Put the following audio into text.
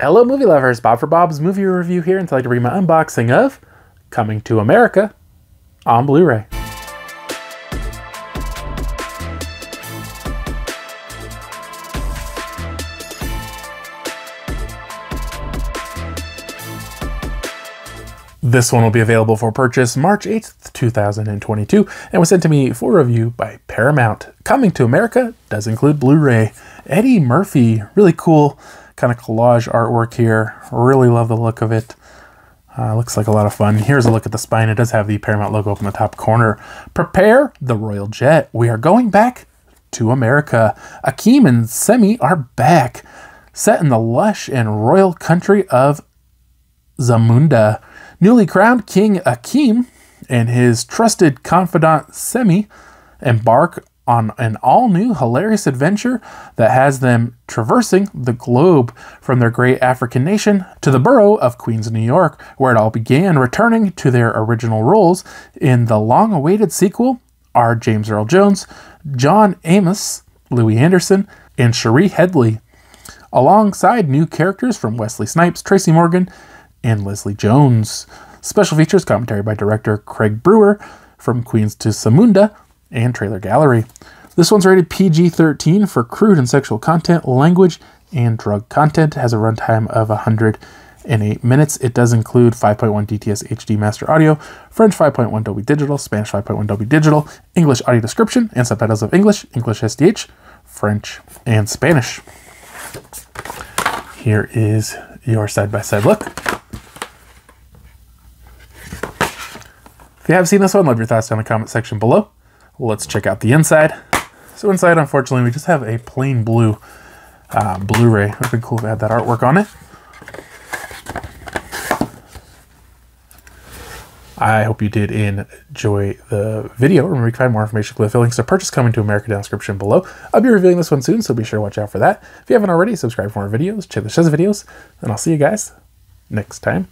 Hello, movie lovers. Bob for Bob's movie review here, and I'd like to bring my unboxing of Coming to America on Blu ray. This one will be available for purchase March 8th, 2022, and was sent to me for review by Paramount. Coming to America does include Blu ray. Eddie Murphy, really cool kind of collage artwork here. Really love the look of it. Uh, looks like a lot of fun. Here's a look at the spine. It does have the Paramount logo up in the top corner. Prepare the Royal Jet. We are going back to America. Akeem and Semmi are back, set in the lush and royal country of Zamunda. Newly crowned King Akeem and his trusted confidant Semmi embark on an all new hilarious adventure that has them traversing the globe from their great African nation to the borough of Queens, New York, where it all began, returning to their original roles in the long awaited sequel are James Earl Jones, John Amos, Louie Anderson, and Shari Headley, alongside new characters from Wesley Snipes, Tracy Morgan, and Leslie Jones. Special features commentary by director Craig Brewer from Queens to Zamunda and Trailer Gallery. This one's rated PG 13 for crude and sexual content, language, and drug content. It has a runtime of 108 minutes. It does include 5.1 DTS HD Master Audio, French 5.1 Dolby Digital, Spanish 5.1 Dolby Digital, English audio description, and subtitles of English, English SDH, French, and Spanish. Here is your side by side look. If you have seen this one, leave your thoughts down in the comment section below. Let's check out the inside. So inside, unfortunately, we just have a plain blue uh, Blu-ray. It would been cool if had that artwork on it. I hope you did enjoy the video. Remember, you can find more information, click the links to purchase coming to America down description below. I'll be reviewing this one soon, so be sure to watch out for that. If you haven't already, subscribe for more videos, check the shows videos, and I'll see you guys next time.